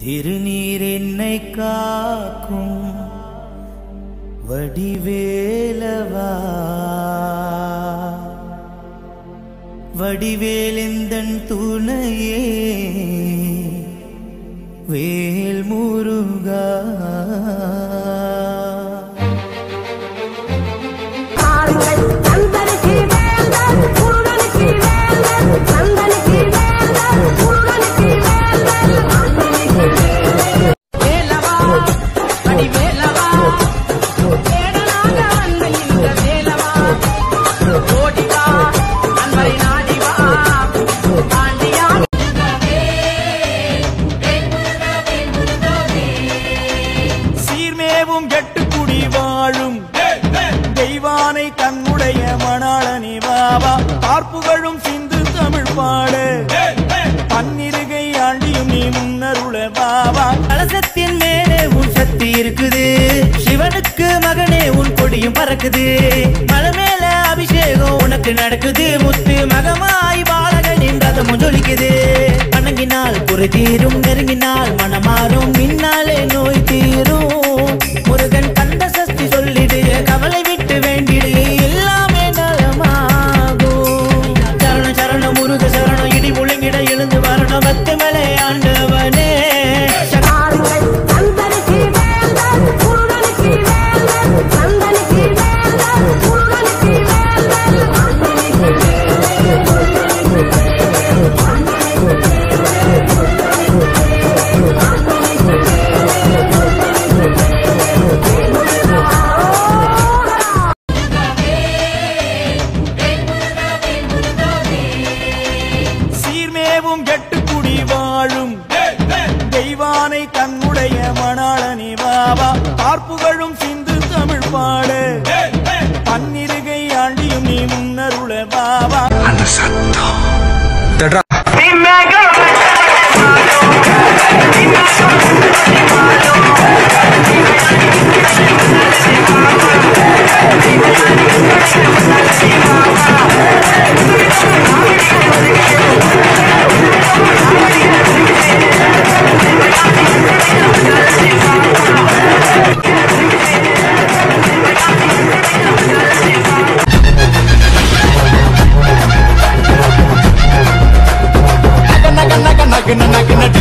திருநீர் என்னை காக்கும் வடிவேலவா? வடிவேலெந்தன் துணையே வேல் முருகா பாருங்கள் சீர்மேவும் கெட்டுக்குடி வாழும். தெய்வானை தன்னுடைய மணாளனி பாபா பார்ப்புகழும் சிந்து தமிழ் பாடு. பன்னிருகை ஆண்டியும் நீ முன்னருள பாபா கலசத்தின் மேலே உன் சக்தி இருக்குது. சிவனுக்கு மகனே உன் கொடியும் பறக்குது. மலை மேல அபிஷேகம் உனக்கு நடக்குது. முத்து மகமாய் பாலகனின் ரதமும் ஜொலிக்குது. வணங்கினால் குறை தீரும் நெருங்கினால் மனமாறும். மின்னாலே நோய் தீரும். தெய்வம் கெட்டு குடி வாழும். தெய்வானை தன்னுடைய மணாளனி பாபா பார்ப்புகளும் சிந்து தமிழ் பாடு. பன்னிருகை ஆண்டியும் நீ முன்னருள பாவா அந்த சத்தம். in a